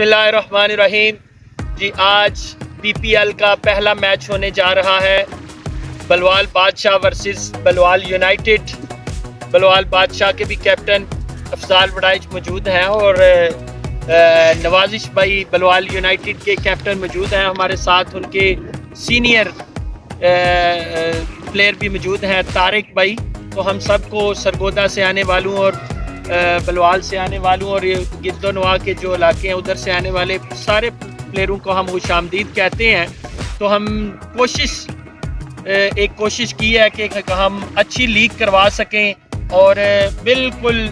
बिस्मिल्लाहिर्रहमानिर्रहीम। जी आज पीपीएल का पहला मैच होने जा रहा है। बलवाल बादशाह वर्सेस बलवाल यूनाइटेड। बलवाल बादशाह के भी कैप्टन अफजाल बडाइच मौजूद हैं और नवाजिश भाई बलवाल यूनाइटेड के कैप्टन मौजूद हैं। हमारे साथ उनके सीनियर प्लेयर भी मौजूद हैं। तारिक भाई तो हम सबको सरगोदा से आने वालों और बलवाल से आने वालों और गिद्दोनवा के जो इलाके हैं, उधर से आने वाले सारे प्लेयरों को हम खुश आमदीद कहते हैं। तो हम कोशिश एक कोशिश की है कि हम अच्छी लीग करवा सकें और बिल्कुल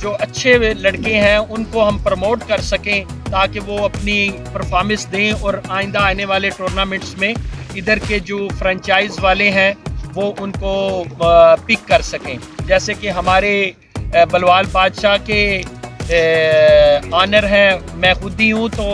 जो अच्छे लड़के हैं, उनको हम प्रमोट कर सकें ताकि वो अपनी परफॉर्मेंस दें और आइंदा आने वाले टूर्नामेंट्स में इधर के जो फ्रेंचाइज वाले हैं, वो उनको पिक कर सकें। जैसे कि हमारे बलवाल बादशाह के आनर हैं। मैं खुद ही हूँ तो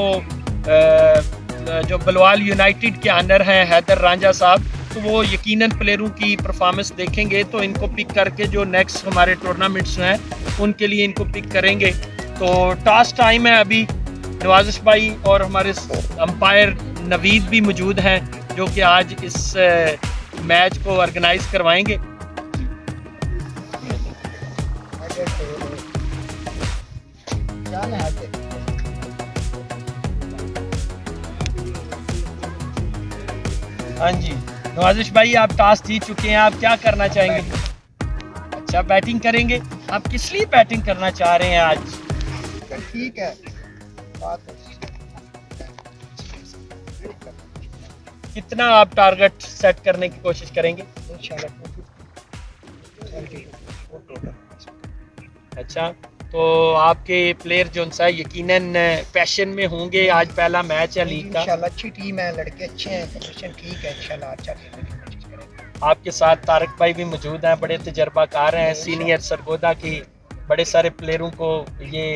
जो बलवाल यूनाइटेड के आनर हैं, हैदर रांझा साहब तो वो यकीनन प्लेयरों की परफॉर्मेंस देखेंगे तो इनको पिक करके जो नेक्स्ट हमारे टूर्नामेंट्स हैं, उनके लिए इनको पिक करेंगे। तो टास्क टाइम है अभी। नवाजिश भाई और हमारे अंपायर नवीद भी मौजूद हैं, जो कि आज इस मैच को ऑर्गेनाइज करवाएँगे। हाँ जी। नवाजिश भाई आप टास्क जीत चुके हैं आप क्या करना चाहेंगे? अच्छा बैटिंग करेंगे। आप किस लिए बैटिंग करना चाह रहे हैं आज? ठीक है। कितना आप टारगेट सेट करने की कोशिश करेंगे? अच्छा तो आपके प्लेयर जो सा यकीनन पैशन में होंगे आज पहला मैच है लीग का? अच्छी टीम है लड़के अच्छे हैं कंडीशन ठीक है इंशाल्लाह अच्छा आपके साथ तारक भाई भी मौजूद हैं बड़े तजर्बाकार हैं सीनियर सरगोदा की बड़े सारे प्लेयरों को ये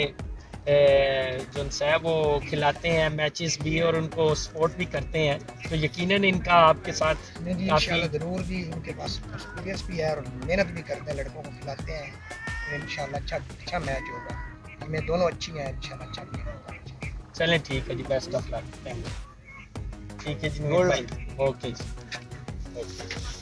जो है वो खिलाते हैं मैचेस भी और उनको सपोर्ट भी करते हैं। तो यकीनन इनका आपके साथ काफ़ी ज़रूर भी उनके पास एक्सपीरियंस भी है और मेहनत भी करते हैं लड़कों को खिलाते हैं। इंशाल्लाह अच्छा अच्छा मैच होगा। हमें दोनों अच्छी हैं इंशाल्लाह अच्छा मैच होगा। चलें ठीक है जी best of luck thank you ठीक है जी ओके जी। ओके